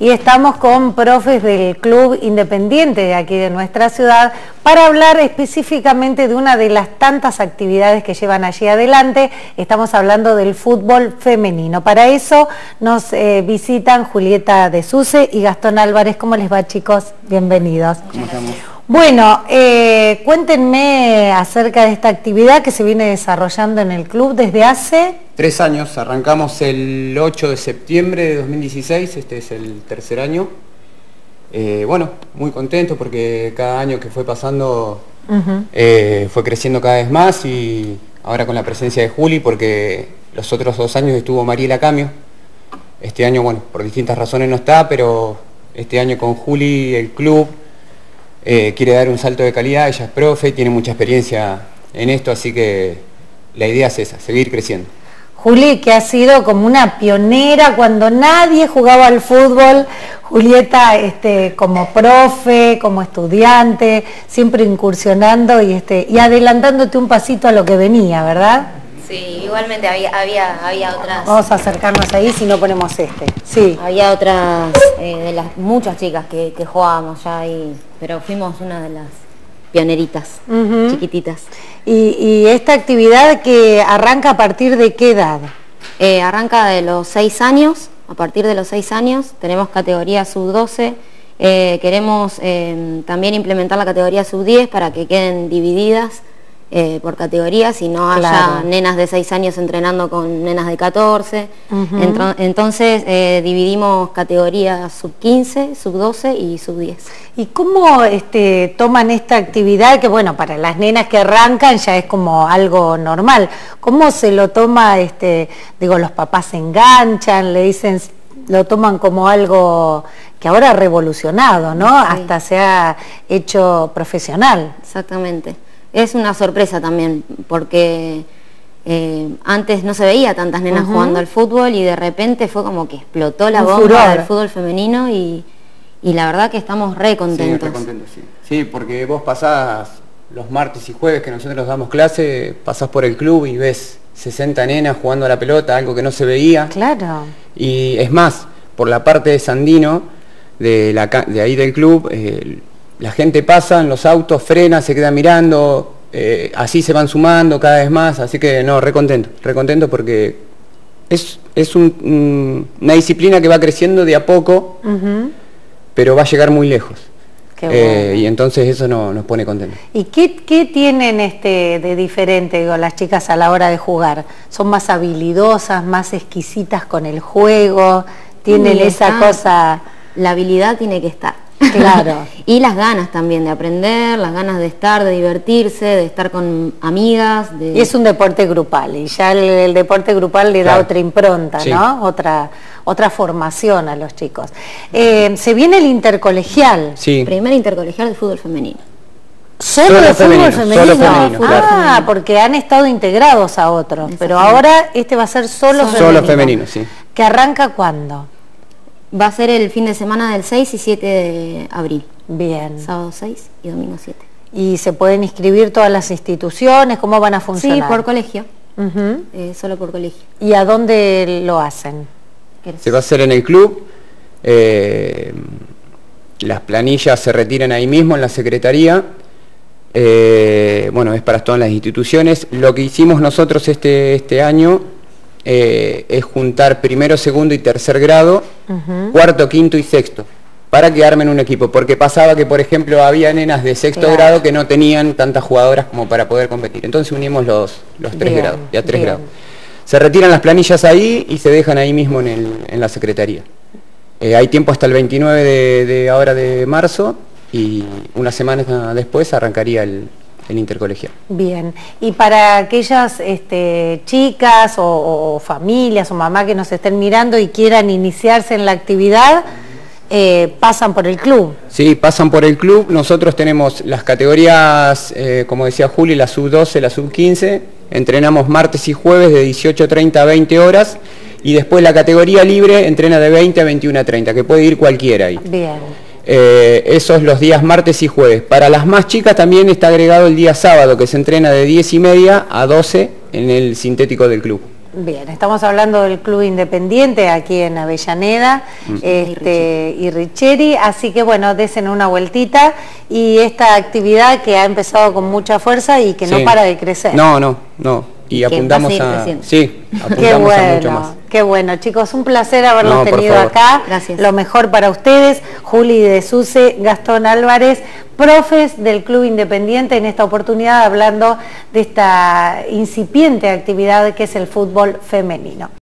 y estamos con profes del Club Independiente de aquí de nuestra ciudad para hablar específicamente de una de las tantas actividades que llevan allí adelante. Estamos hablando del fútbol femenino. Para eso nos eh, visitan Julieta de Suse y Gastón Álvarez. ¿Cómo les va chicos? Bienvenidos. Bueno, eh, cuéntenme acerca de esta actividad que se viene desarrollando en el club desde hace... Tres años, arrancamos el 8 de septiembre de 2016, este es el tercer año. Eh, bueno, muy contento porque cada año que fue pasando eh, fue creciendo cada vez más y ahora con la presencia de Juli porque los otros dos años estuvo Mariela Camio. Este año, bueno, por distintas razones no está, pero este año con Juli, el club, eh, quiere dar un salto de calidad, ella es profe, tiene mucha experiencia en esto, así que la idea es esa, seguir creciendo. Juli, que ha sido como una pionera cuando nadie jugaba al fútbol, Julieta este, como profe, como estudiante, siempre incursionando y, este, y adelantándote un pasito a lo que venía, ¿verdad? Sí, igualmente había, había, había otras... Vamos a acercarnos ahí si no ponemos este. Sí. Había otras, eh, de las muchas chicas que, jugábamos ya ahí, pero fuimos una de las pioneritas, chiquititas. ¿Y, esta actividad que arranca a partir de qué edad? Eh, arranca de los seis años, a partir de los seis años, tenemos categoría sub-12, eh, queremos también implementar la categoría sub-10 para que queden divididas eh, por categorías y no haya nenas de 6 años entrenando con nenas de 14. entonces eh, dividimos categorías sub 15, sub 12 y sub 10. ¿Y cómo este, toman esta actividad que bueno, para las nenas que arrancan ya es como algo normal? ¿Cómo se lo toma, este, digo, los papás se enganchan, le dicen, lo toman como algo que ahora ha revolucionado, ¿no? Hasta se ha hecho profesional. Exactamente es una sorpresa también, porque eh, antes no se veía tantas nenas jugando al fútbol y de repente fue como que explotó la bomba del fútbol femenino y, la verdad que estamos re contentos. Sí, porque vos pasás los martes y jueves que nosotros damos clase, pasás por el club y ves 60 nenas jugando a la pelota, algo que no se veía. Claro. Y es más, por la parte de Sandino, de, la, de ahí del club, eh, la gente pasa en los autos, frena, se queda mirando, eh, así se van sumando cada vez más, así que no, recontento, recontento porque es, es una disciplina que va creciendo de a poco, pero va a llegar muy lejos. Eh, y entonces eso nos pone contentos. ¿Y qué, tienen este de diferente digo, las chicas a la hora de jugar? ¿Son más habilidosas, más exquisitas con el juego? ¿Tienen esa cosa? La habilidad tiene que estar. Claro. y las ganas también de aprender, las ganas de estar, de divertirse, de estar con amigas. Y es un deporte grupal, y ya el, deporte grupal le da otra impronta, ¿no? Otra, otra formación a los chicos. Eh, se viene el intercolegial. Sí. Primer intercolegial de fútbol femenino. Solo, de fútbol femenino. ah, porque han estado integrados a otros, pero ahora este va a ser solo, femenino. Solo femenino, sí. ¿Que arranca cuándo? Va a ser el fin de semana del 6 y 7 de abril. Bien. Sábado 6 y domingo 7. ¿Y se pueden inscribir todas las instituciones? ¿Cómo van a funcionar? Sí, por colegio. Eh, solo por colegio. ¿Y a dónde lo hacen? Se va a hacer en el club. Eh, las planillas se retiran ahí mismo en la secretaría. Eh, bueno, es para todas las instituciones. Lo que hicimos nosotros este, este año eh, es juntar primero, segundo y tercer grado, cuarto, quinto y sexto, para que armen un equipo, porque pasaba que, por ejemplo, había nenas de sexto grado que no tenían tantas jugadoras como para poder competir. Entonces unimos los, los tres grados, ya tres grados. Se retiran las planillas ahí y se dejan ahí mismo en, la secretaría. Eh, hay tiempo hasta el 29 de, de ahora de marzo y una semana después arrancaría el, el intercolegial. Bien, y para aquellas este, chicas o, familias o mamás que nos estén mirando y quieran iniciarse en la actividad, eh, pasan por el club. Sí, pasan por el club. Nosotros tenemos las categorías, eh, como decía Juli, la sub-12, la sub-15. Entrenamos martes y jueves de 18.30 a 20 horas. Y después la categoría libre entrena de 20 a 21.30, que puede ir cualquiera ahí. Bien. Eh, esos los días martes y jueves. Para las más chicas también está agregado el día sábado, que se entrena de 10 y media a 12 en el sintético del club. Bien, estamos hablando del Club Independiente aquí en Avellaneda mm. este, y Richeri, así que bueno, desen una vueltita y esta actividad que ha empezado con mucha fuerza y que no para de crecer. No, no, no y apuntamos a, sí, apuntamos qué bueno, mucho más. Qué bueno, chicos, un placer haberlos tenido acá. Gracias. Lo mejor para ustedes, Juli de Suse, Gastón Álvarez, profes del Club Independiente en esta oportunidad hablando de esta incipiente actividad que es el fútbol femenino.